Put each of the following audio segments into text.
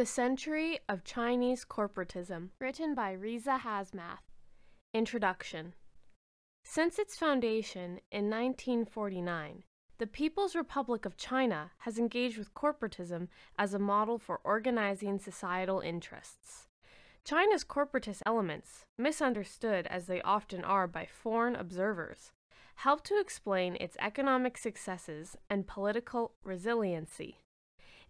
The Century of Chinese Corporatism, written by Reza Hasmath. Introduction Since its foundation in 1949, the People's Republic of China has engaged with corporatism as a model for organizing societal interests. China's corporatist elements, misunderstood as they often are by foreign observers, help to explain its economic successes and political resiliency.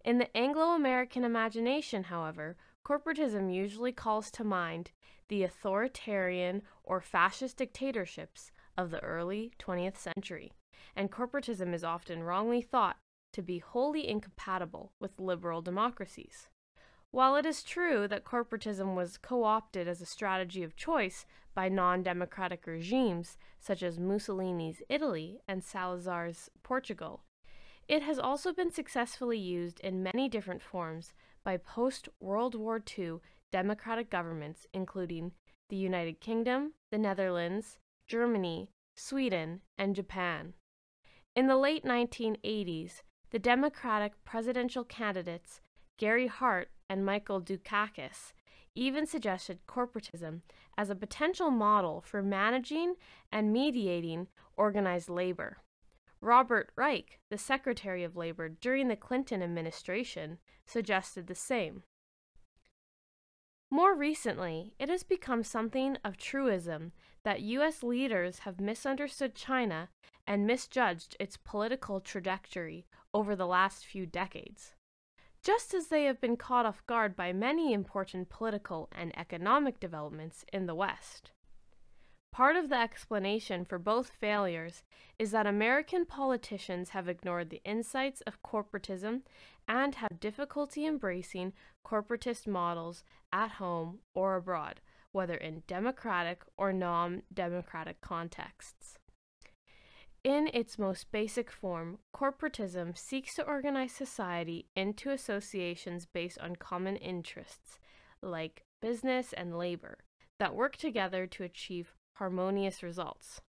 In the Anglo American imagination, however, corporatism usually calls to mind the authoritarian or fascist dictatorships of the early 20th century, and corporatism is often wrongly thought to be wholly incompatible with liberal democracies. While it is true that corporatism was co opted as a strategy of choice by non democratic regimes such as Mussolini's Italy and Salazar's Portugal, it has also been successfully used in many different forms by post World War II democratic governments, including the United Kingdom, the Netherlands, Germany, Sweden, and Japan. In the late 1980s, the Democratic presidential candidates Gary Hart and Michael Dukakis even suggested corporatism as a potential model for managing and mediating organized labor. Robert Reich, the Secretary of Labor during the Clinton administration, suggested the same. More recently, it has become something of truism that U.S. leaders have misunderstood China and misjudged its political trajectory over the last few decades. Just as they have been caught off guard by many important political and economic developments in the West. Part of the explanation for both failures is that American politicians have ignored the insights of corporatism and have difficulty embracing corporatist models at home or abroad, whether in democratic or non democratic contexts. In its most basic form, corporatism seeks to organize society into associations based on common interests, like business and labor, that work together to achieve harmonious results.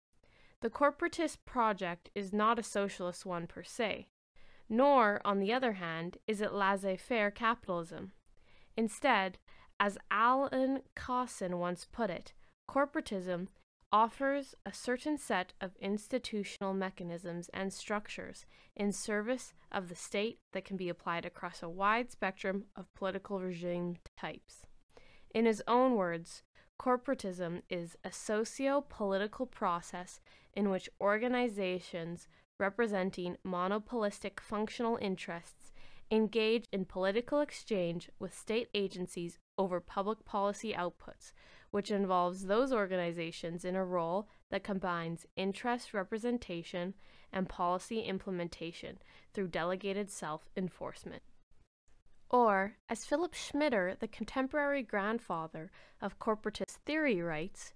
The corporatist project is not a socialist one per se, nor, on the other hand, is it laissez faire capitalism. Instead, as Alan Cawson once put it, corporatism offers a certain set of institutional mechanisms and structures in service of the state that can be applied across a wide spectrum of political regime types. In his own words, Corporatism is a socio political process in which organizations representing monopolistic functional interests engage in political exchange with state agencies over public policy outputs, which involves those organizations in a role that combines interest representation and policy implementation through delegated self enforcement. Or, as Philip Schmitter, the contemporary grandfather of corporatist theory, writes,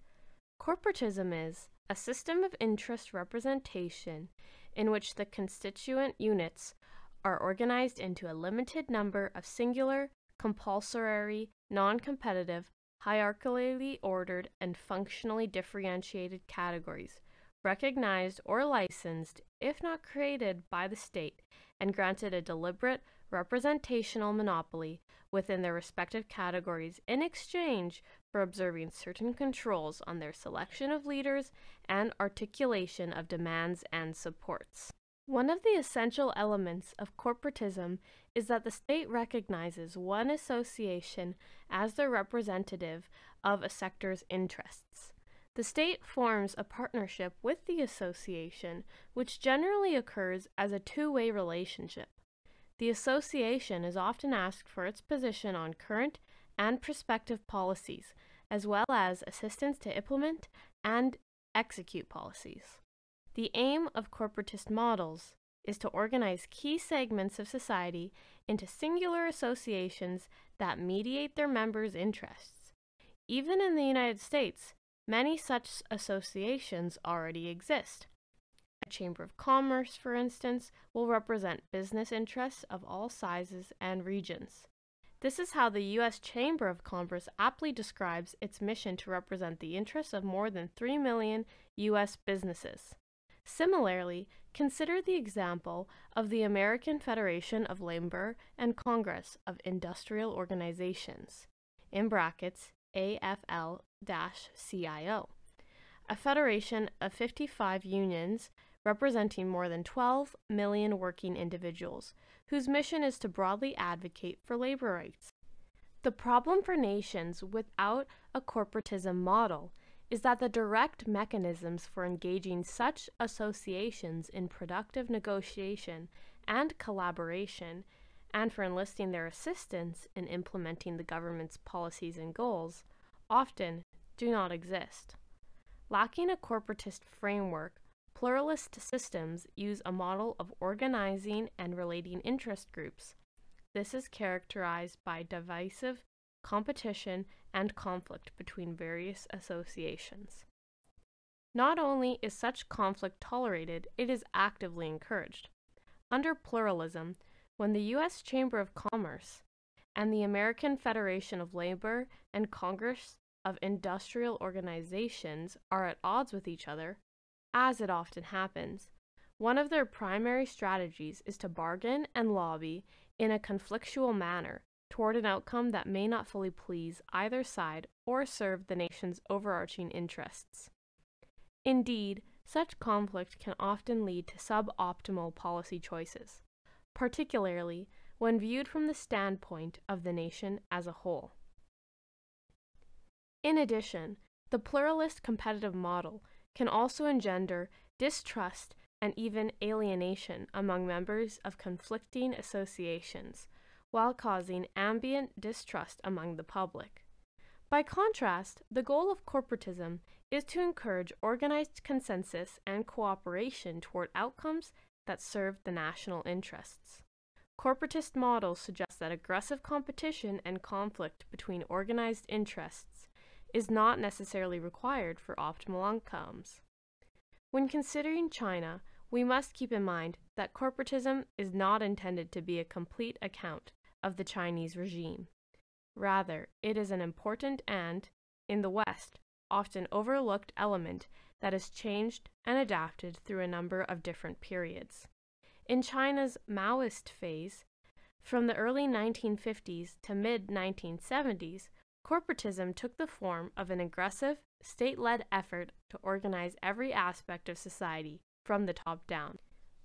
corporatism is a system of interest representation in which the constituent units are organized into a limited number of singular, compulsory, non competitive, hierarchically ordered, and functionally differentiated categories, recognized or licensed, if not created by the state, and granted a deliberate representational monopoly within their respective categories in exchange for observing certain controls on their selection of leaders and articulation of demands and supports. One of the essential elements of corporatism is that the state recognizes one association as the representative of a sector's interests. The state forms a partnership with the association, which generally occurs as a two way relationship. The association is often asked for its position on current and prospective policies, as well as assistance to implement and execute policies. The aim of corporatist models is to organize key segments of society into singular associations that mediate their members' interests. Even in the United States, many such associations already exist. Chamber of Commerce, for instance, will represent business interests of all sizes and regions. This is how the U.S. Chamber of Commerce aptly describes its mission to represent the interests of more than 3 million U.S. businesses. Similarly, consider the example of the American Federation of Labor and Congress of Industrial Organizations, in brackets AFL CIO, a federation of 55 unions representing more than 12 million working individuals, whose mission is to broadly advocate for labor rights. The problem for nations without a corporatism model is that the direct mechanisms for engaging such associations in productive negotiation and collaboration, and for enlisting their assistance in implementing the government's policies and goals, often do not exist. Lacking a corporatist framework, pluralist systems use a model of organizing and relating interest groups. This is characterized by divisive competition and conflict between various associations. Not only is such conflict tolerated, it is actively encouraged. Under pluralism, when the U.S. Chamber of Commerce and the American Federation of Labor and Congress of Industrial Organizations are at odds with each other, as it often happens, one of their primary strategies is to bargain and lobby in a conflictual manner toward an outcome that may not fully please either side or serve the nation's overarching interests. Indeed, such conflict can often lead to suboptimal policy choices, particularly when viewed from the standpoint of the nation as a whole. In addition, the pluralist competitive model can also engender distrust and even alienation among members of conflicting associations while causing ambient distrust among the public. By contrast, the goal of corporatism is to encourage organized consensus and cooperation toward outcomes that serve the national interests. Corporatist models suggest that aggressive competition and conflict between organized interests is not necessarily required for optimal outcomes. When considering China, we must keep in mind that corporatism is not intended to be a complete account of the Chinese regime. Rather, it is an important and, in the West, often overlooked element that has changed and adapted through a number of different periods. In China's Maoist phase, from the early 1950s to mid 1970s, corporatism took the form of an aggressive, state led effort to organize every aspect of society from the top down.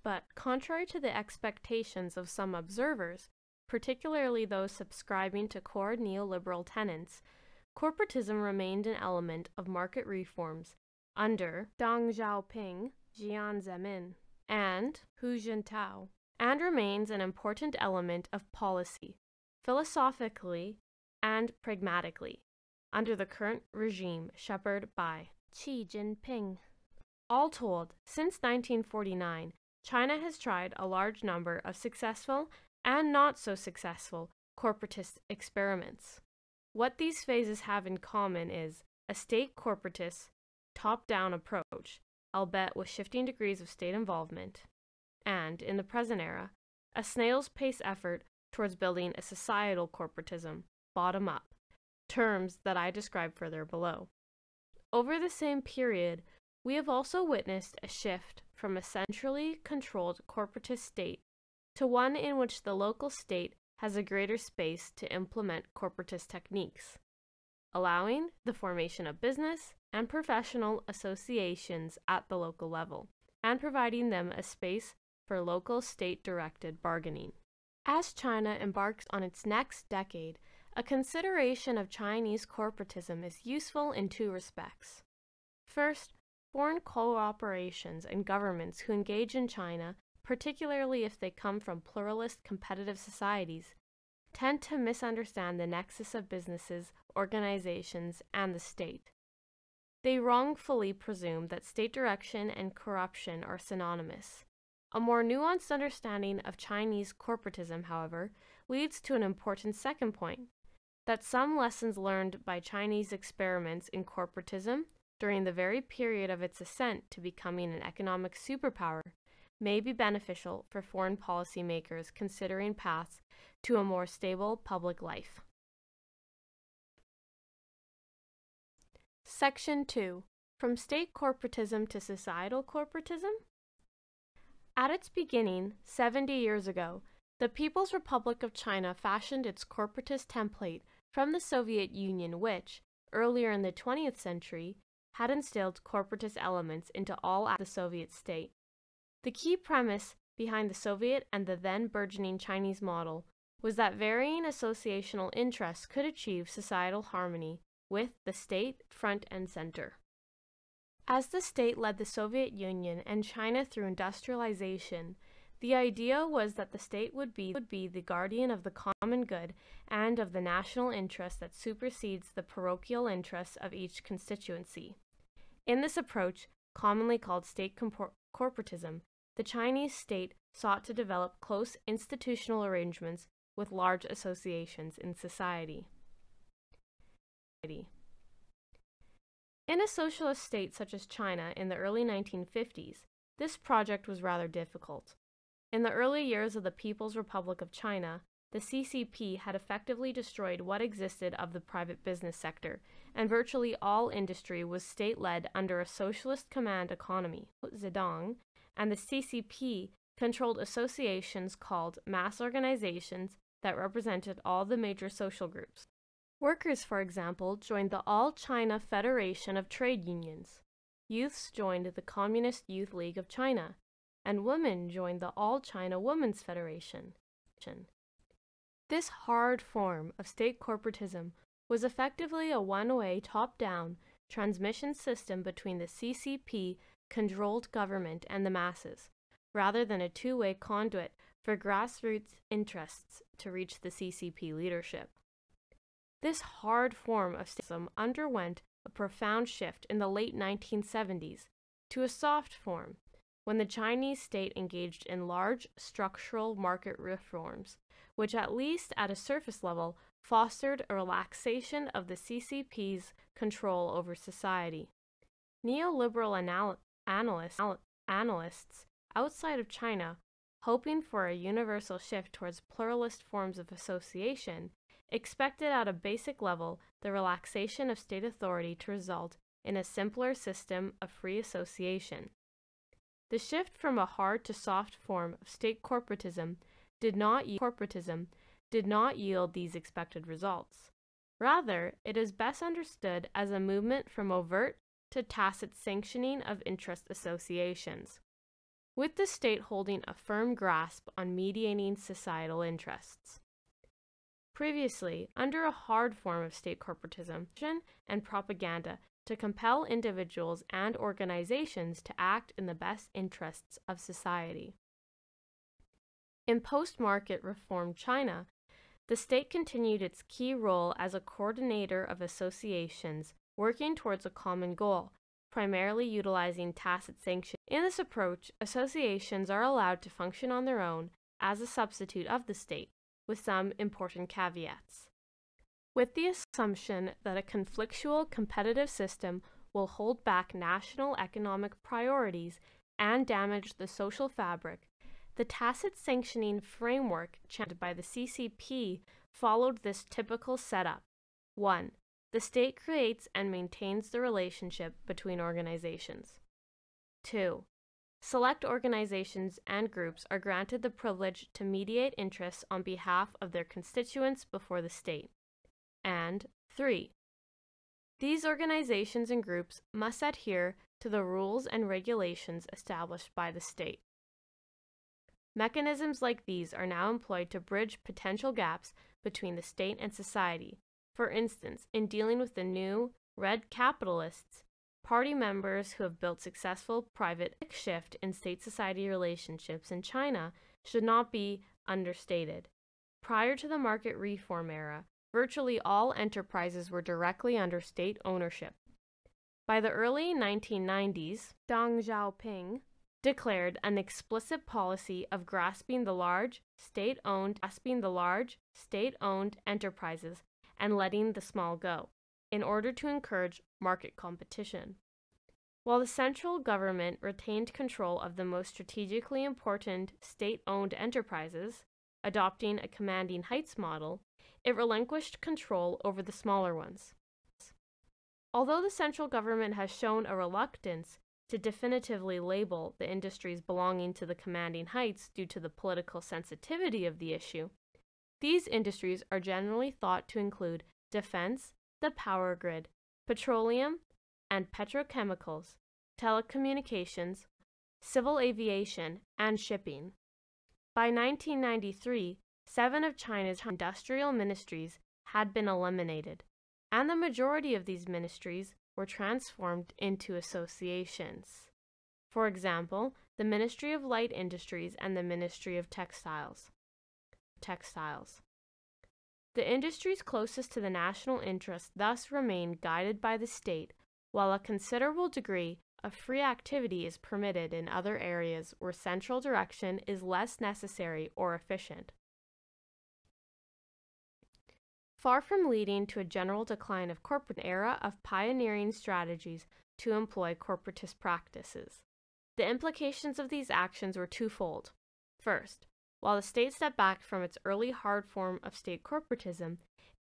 But, contrary to the expectations of some observers, particularly those subscribing to core neoliberal tenets, corporatism remained an element of market reforms under Deng Xiaoping, Jiang Zemin, and Hu Jintao, and remains an important element of policy, philosophically and pragmatically, under the current regime shepherded by Xi Jinping. All told, since 1949, China has tried a large number of successful and not so successful corporatist experiments. What these phases have in common is a state corporatist, top down approach, albeit with shifting degrees of state involvement, and, in the present era, a snail's pace effort towards building a societal corporatism, bottom up, terms that I describe further below. Over the same period, we have also witnessed a shift from a centrally controlled corporatist state to one in which the local state has a greater space to implement corporatist techniques, allowing the formation of business and professional associations at the local level, and providing them a space for local state directed bargaining. As China embarks on its next decade, a consideration of Chinese corporatism is useful in two respects. First, foreign cooperations and governments who engage in China particularly if they come from pluralist competitive societies, tend to misunderstand the nexus of businesses, organizations, and the state. They wrongfully presume that state direction and corruption are synonymous. A more nuanced understanding of Chinese corporatism, however, leads to an important second point that some lessons learned by Chinese experiments in corporatism during the very period of its ascent to becoming an economic superpower may be beneficial for foreign policymakers considering paths to a more stable public life. Section 2 From State Corporatism to Societal Corporatism At its beginning, 70 years ago, the People's Republic of China fashioned its corporatist template from the Soviet Union, which, earlier in the 20th century, had instilled corporatist elements into all the Soviet state. The key premise behind the Soviet and the then burgeoning Chinese model was that varying associational interests could achieve societal harmony with the state front and center. As the state led the Soviet Union and China through industrialization, the idea was that the state would be, would be the guardian of the common good and of the national interest that supersedes the parochial interests of each constituency. In this approach, commonly called state corporatism, the Chinese state sought to develop close institutional arrangements with large associations in society. In a socialist state such as China in the early 1950s, this project was rather difficult. In the early years of the People's Republic of China, the CCP had effectively destroyed what existed of the private business sector, and virtually all industry was state led under a socialist command economy, Zedong, and the CCP controlled associations called mass organizations that represented all the major social groups. Workers, for example, joined the All China Federation of Trade Unions. Youths joined the Communist Youth League of China, and women joined the All China Women's Federation. This hard form of state corporatism was effectively a one way top down transmission system between the CCP controlled government and the masses, rather than a two way conduit for grassroots interests to reach the CCP leadership. This hard form of system underwent a profound shift in the late 1970s to a soft form when the Chinese state engaged in large structural market reforms, which, at least at a surface level, fostered a relaxation of the CCP's control over society. Neoliberal anal- analysts, analysts outside of China hoping for a universal shift towards pluralist forms of association, expected at a basic level the relaxation of state authority to result in a simpler system of free association. The shift from a hard to soft form of state corporatism did not corporatism did not yield these expected results. Rather, it is best understood as a movement from overt to tacit sanctioning of interest associations with the state holding a firm grasp on mediating societal interests. Previously, under a hard form of state corporatism and propaganda to compel individuals and organizations to act in the best interests of society. In post market reform China, the state continued its key role as a coordinator of associations working towards a common goal primarily utilizing tacit sanction. In this approach, associations are allowed to function on their own as a substitute of the state, with some important caveats. With the assumption that a conflictual competitive system will hold back national economic priorities and damage the social fabric, the tacit sanctioning framework chanted by the CCP followed this typical setup. 1. The state creates and maintains the relationship between organizations. 2. Select organizations and groups are granted the privilege to mediate interests on behalf of their constituents before the state. And 3. These organizations and groups must adhere to the rules and regulations established by the state. Mechanisms like these are now employed to bridge potential gaps between the state and society, for instance, in dealing with the new red capitalists, party members who have built successful private shift in state society relationships in China should not be understated. Prior to the market reform era, virtually all enterprises were directly under state ownership. By the early 1990s, Deng Xiaoping declared an explicit policy of grasping the large state-owned grasping the large state-owned enterprises and letting the small go, in order to encourage market competition. While the central government retained control of the most strategically important state owned enterprises, adopting a commanding heights model, it relinquished control over the smaller ones. Although the central government has shown a reluctance to definitively label the industries belonging to the commanding heights due to the political sensitivity of the issue, these industries are generally thought to include defense, the power grid, petroleum and petrochemicals, telecommunications, civil aviation, and shipping. By 1993, seven of China's industrial ministries had been eliminated, and the majority of these ministries were transformed into associations. For example, the Ministry of Light Industries and the Ministry of Textiles. Textiles. The industries closest to the national interest thus remain guided by the state, while a considerable degree of free activity is permitted in other areas where central direction is less necessary or efficient. Far from leading to a general decline of corporate era of pioneering strategies to employ corporatist practices. The implications of these actions were twofold. First, while the state stepped back from its early hard form of state corporatism,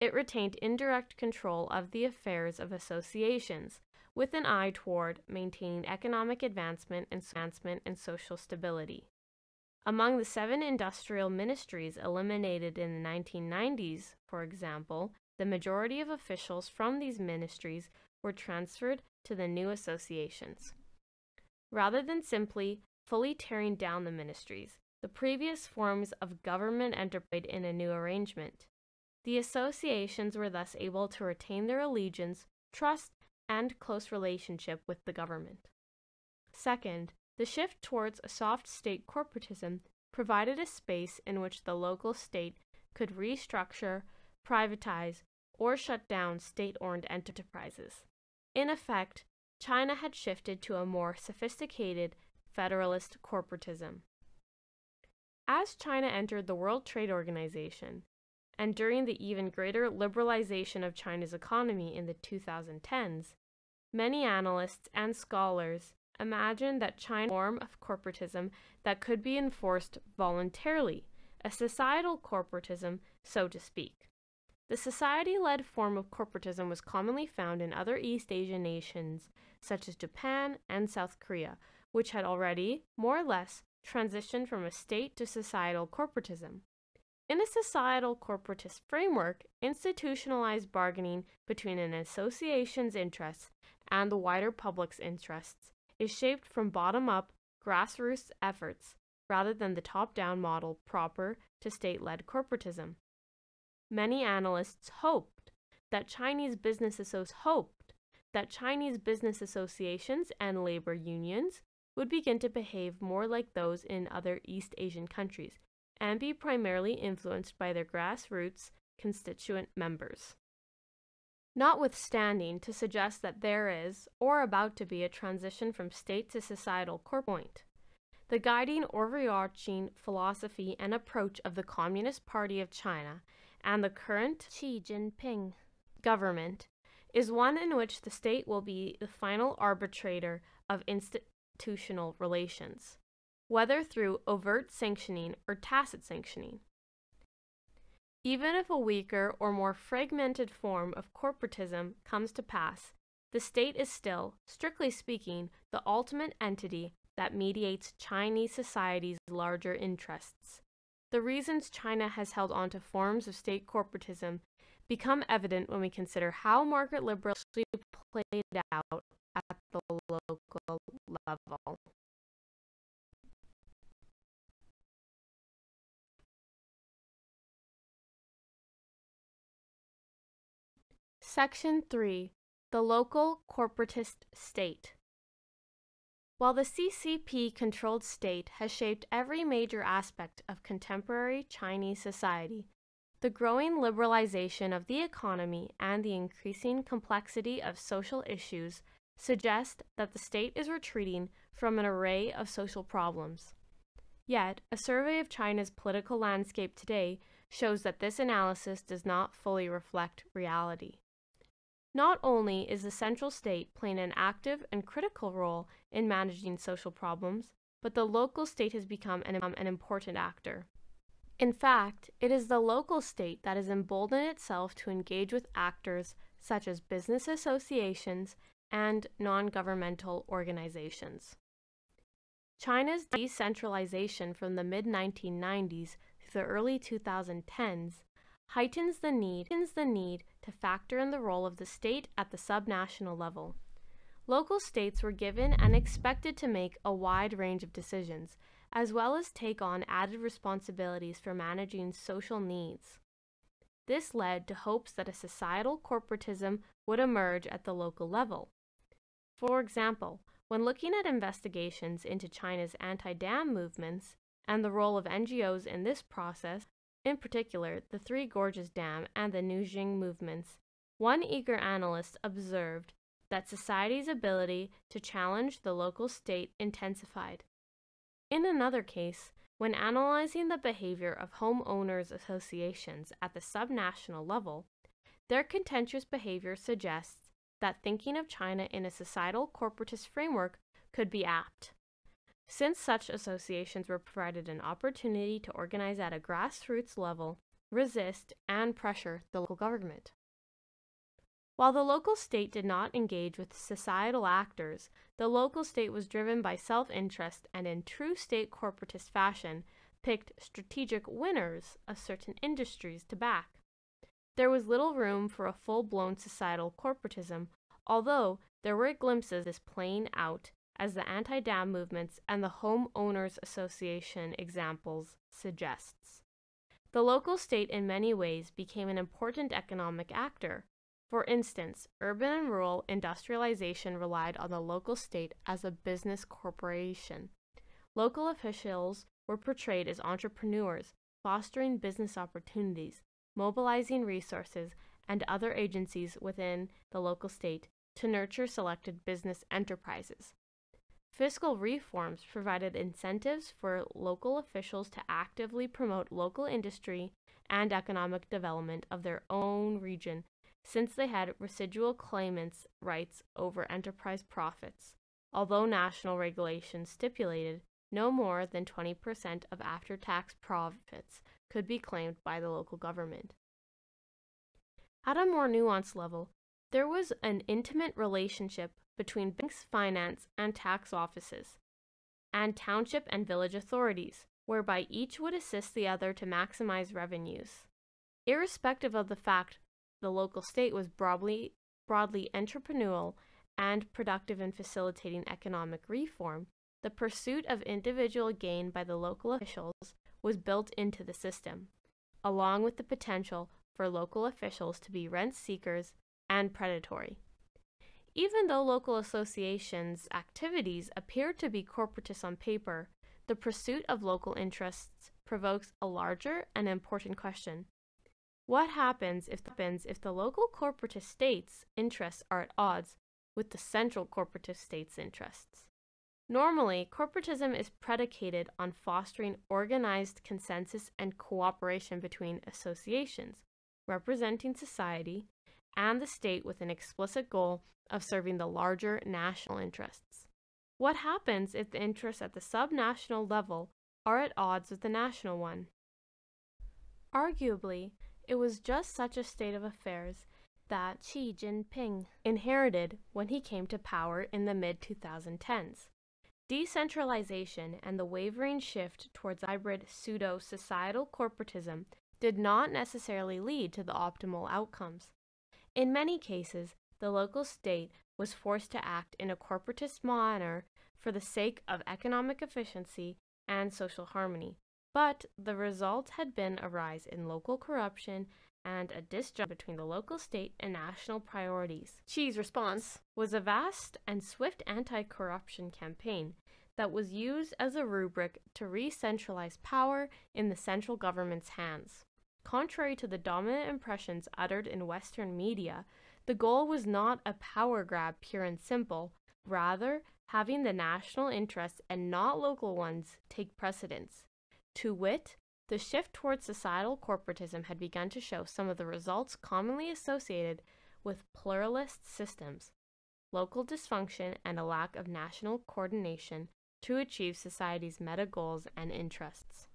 it retained indirect control of the affairs of associations, with an eye toward maintaining economic advancement and advancement and social stability. Among the seven industrial ministries eliminated in the 1990s, for example, the majority of officials from these ministries were transferred to the new associations. Rather than simply fully tearing down the ministries, the previous forms of government entered in a new arrangement. The associations were thus able to retain their allegiance, trust, and close relationship with the government. Second, the shift towards a soft state corporatism provided a space in which the local state could restructure, privatize, or shut down state owned enterprises. In effect, China had shifted to a more sophisticated federalist corporatism. As China entered the World Trade Organization, and during the even greater liberalization of China's economy in the 2010s, many analysts and scholars imagine that China form of corporatism that could be enforced voluntarily, a societal corporatism, so to speak. The society led form of corporatism was commonly found in other East Asian nations, such as Japan and South Korea, which had already, more or less, transitioned from a state to societal corporatism. In a societal corporatist framework, institutionalized bargaining between an association's interests and the wider public's interests is shaped from bottom up, grassroots efforts rather than the top down model proper to state led corporatism. Many analysts hoped that Chinese business associations hoped that Chinese business associations and labor unions would begin to behave more like those in other East Asian countries and be primarily influenced by their grassroots constituent members notwithstanding to suggest that there is, or about to be, a transition from state to societal core point. The guiding overarching philosophy and approach of the Communist Party of China and the current Xi Jinping government is one in which the state will be the final arbitrator of institutional relations, whether through overt sanctioning or tacit sanctioning. Even if a weaker or more fragmented form of corporatism comes to pass, the state is still, strictly speaking, the ultimate entity that mediates Chinese society's larger interests. The reasons China has held on to forms of state corporatism become evident when we consider how market liberalism played out at the Section 3 The Local Corporatist State. While the CCP controlled state has shaped every major aspect of contemporary Chinese society, the growing liberalization of the economy and the increasing complexity of social issues suggest that the state is retreating from an array of social problems. Yet, a survey of China's political landscape today shows that this analysis does not fully reflect reality. Not only is the central state playing an active and critical role in managing social problems, but the local state has become an, um, an important actor. In fact, it is the local state that has emboldened itself to engage with actors such as business associations and non governmental organizations. China's decentralization from the mid 1990s to the early 2010s heightens the need, heightens the need to factor in the role of the state at the subnational level. Local states were given and expected to make a wide range of decisions, as well as take on added responsibilities for managing social needs. This led to hopes that a societal corporatism would emerge at the local level. For example, when looking at investigations into China's anti dam movements and the role of NGOs in this process, in particular the Three Gorges Dam and the Nujiang movements, one eager analyst observed that society's ability to challenge the local state intensified. In another case, when analyzing the behavior of homeowners associations at the subnational level, their contentious behavior suggests that thinking of China in a societal corporatist framework could be apt. Since such associations were provided an opportunity to organize at a grassroots level, resist, and pressure the local government. While the local state did not engage with societal actors, the local state was driven by self interest and, in true state corporatist fashion, picked strategic winners of certain industries to back. There was little room for a full blown societal corporatism, although there were glimpses of this playing out as the anti dam movements and the Homeowners Association examples suggests. The local state in many ways became an important economic actor, for instance, urban and rural industrialization relied on the local state as a business corporation. Local officials were portrayed as entrepreneurs, fostering business opportunities, mobilizing resources and other agencies within the local state to nurture selected business enterprises. Fiscal reforms provided incentives for local officials to actively promote local industry and economic development of their own region since they had residual claimants' rights over enterprise profits, although national regulations stipulated no more than 20% of after tax profits could be claimed by the local government. At a more nuanced level, there was an intimate relationship between banks, finance, and tax offices, and township and village authorities, whereby each would assist the other to maximize revenues. Irrespective of the fact the local state was broadly, broadly entrepreneurial and productive in facilitating economic reform, the pursuit of individual gain by the local officials was built into the system, along with the potential for local officials to be rent seekers and predatory. Even though local associations' activities appear to be corporatist on paper, the pursuit of local interests provokes a larger and important question what happens if, happens if the local corporatist state's interests are at odds with the central corporatist state's interests? Normally, corporatism is predicated on fostering organized consensus and cooperation between associations representing society and the state with an explicit goal of serving the larger national interests. What happens if the interests at the subnational level are at odds with the national one? Arguably, it was just such a state of affairs that Xi Jinping inherited when he came to power in the mid 2010s. Decentralization and the wavering shift towards hybrid pseudo societal corporatism did not necessarily lead to the optimal outcomes. In many cases, the local state was forced to act in a corporatist manner for the sake of economic efficiency and social harmony, but the result had been a rise in local corruption and a disjunction between the local, state, and national priorities. Xi's response was a vast and swift anti corruption campaign that was used as a rubric to re centralize power in the central government's hands. Contrary to the dominant impressions uttered in Western media, the goal was not a power grab pure and simple, rather, having the national interests and not local ones take precedence. To wit, the shift towards societal corporatism had begun to show some of the results commonly associated with pluralist systems local dysfunction and a lack of national coordination to achieve society's meta goals and interests.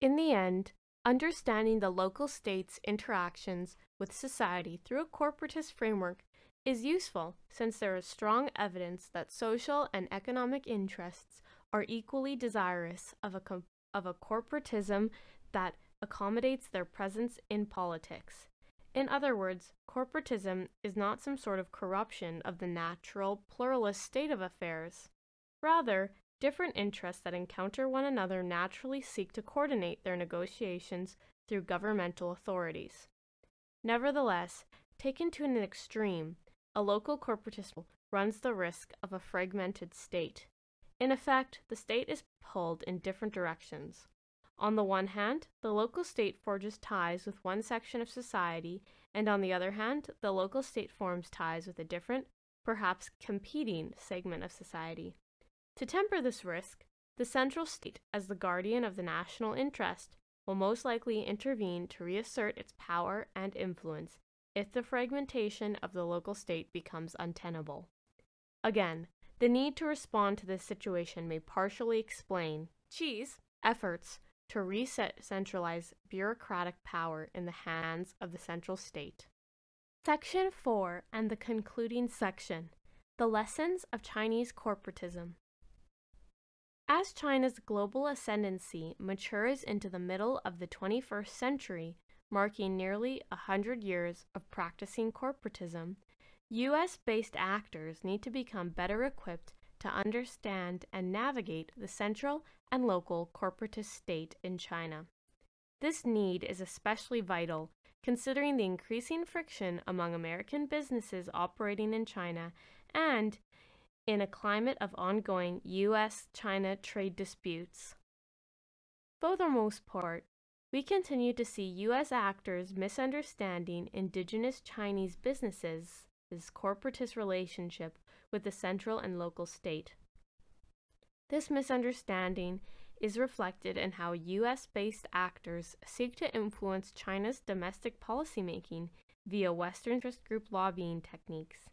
In the end, understanding the local state's interactions with society through a corporatist framework is useful since there is strong evidence that social and economic interests are equally desirous of a, of a corporatism that accommodates their presence in politics. In other words, corporatism is not some sort of corruption of the natural, pluralist state of affairs. Rather, different interests that encounter one another naturally seek to coordinate their negotiations through governmental authorities. Nevertheless, taken to an extreme, a local corporatist runs the risk of a fragmented state. In effect, the state is pulled in different directions. On the one hand, the local state forges ties with one section of society, and on the other hand, the local state forms ties with a different, perhaps competing, segment of society. To temper this risk, the central state, as the guardian of the national interest, will most likely intervene to reassert its power and influence if the fragmentation of the local state becomes untenable. Again, the need to respond to this situation may partially explain Xi's efforts to reset centralize bureaucratic power in the hands of the central state. Section 4 and the concluding section The Lessons of Chinese Corporatism. As China's global ascendancy matures into the middle of the 21st century, marking nearly a hundred years of practicing corporatism, U.S. based actors need to become better equipped to understand and navigate the central and local corporatist state in China. This need is especially vital considering the increasing friction among American businesses operating in China and in a climate of ongoing US China trade disputes. For the most part, we continue to see US actors misunderstanding indigenous Chinese businesses' corporatist relationship with the central and local state. This misunderstanding is reflected in how US based actors seek to influence China's domestic policymaking via Western interest group lobbying techniques.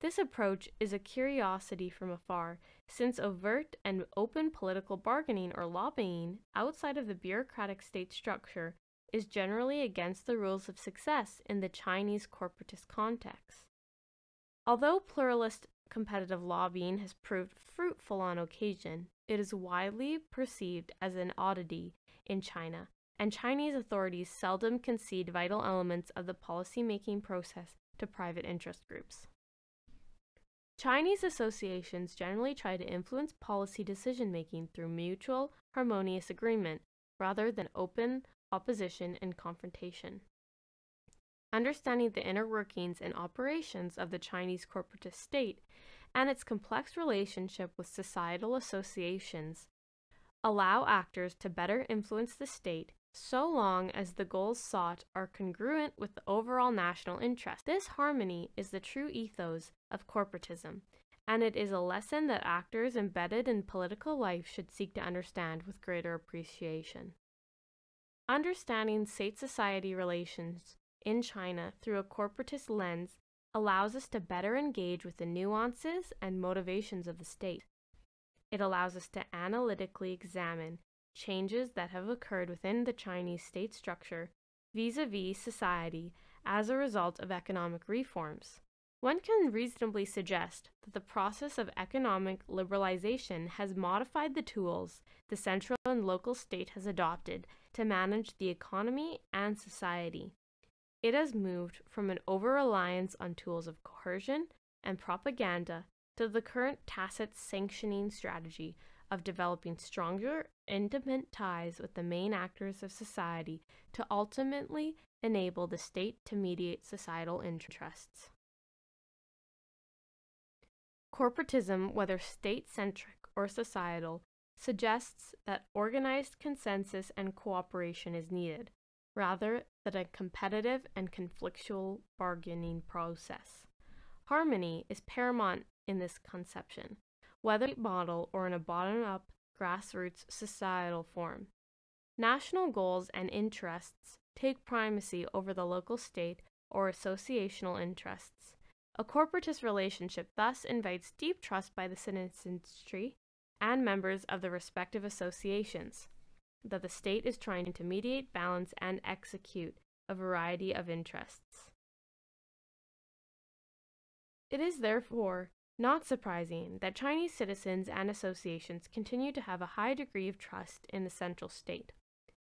This approach is a curiosity from afar, since overt and open political bargaining or lobbying outside of the bureaucratic state structure is generally against the rules of success in the Chinese corporatist context. Although pluralist competitive lobbying has proved fruitful on occasion, it is widely perceived as an oddity in China, and Chinese authorities seldom concede vital elements of the policy-making process to private interest groups. Chinese associations generally try to influence policy decision making through mutual, harmonious agreement rather than open opposition and confrontation. Understanding the inner workings and operations of the Chinese corporatist state and its complex relationship with societal associations allow actors to better influence the state so long as the goals sought are congruent with the overall national interest. This harmony is the true ethos of corporatism, and it is a lesson that actors embedded in political life should seek to understand with greater appreciation. Understanding state society relations in China through a corporatist lens allows us to better engage with the nuances and motivations of the state. It allows us to analytically examine changes that have occurred within the Chinese state structure vis a vis society as a result of economic reforms. One can reasonably suggest that the process of economic liberalization has modified the tools the central and local state has adopted to manage the economy and society. It has moved from an over reliance on tools of coercion and propaganda to the current tacit sanctioning strategy of developing stronger, intimate ties with the main actors of society to ultimately enable the state to mediate societal interests. Corporatism, whether state centric or societal, suggests that organized consensus and cooperation is needed, rather than a competitive and conflictual bargaining process. Harmony is paramount in this conception, whether a model or in a bottom up grassroots societal form. National goals and interests take primacy over the local state or associational interests. A corporatist relationship thus invites deep trust by the citizenry and members of the respective associations that the state is trying to mediate, balance, and execute a variety of interests. It is therefore not surprising that Chinese citizens and associations continue to have a high degree of trust in the central state.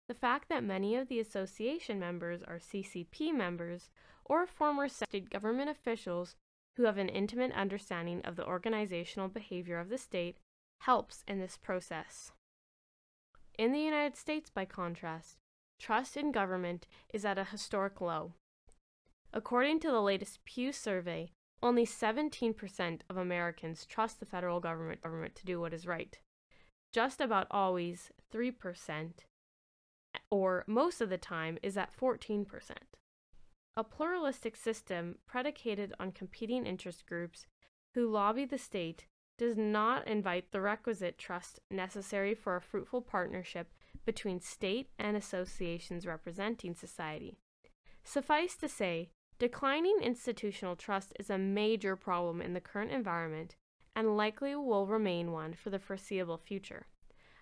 The fact that many of the association members are CCP members or former state government officials who have an intimate understanding of the organizational behavior of the state helps in this process. In the United States, by contrast, trust in government is at a historic low. According to the latest Pew survey, only 17% of Americans trust the federal government, government to do what is right. Just about always 3%, or most of the time, is at 14%. A pluralistic system predicated on competing interest groups who lobby the state does not invite the requisite trust necessary for a fruitful partnership between state and associations representing society. Suffice to say, declining institutional trust is a major problem in the current environment and likely will remain one for the foreseeable future.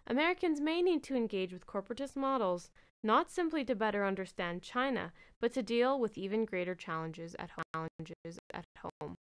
Americans may need to engage with corporatist models not simply to better understand China, but to deal with even greater challenges at home.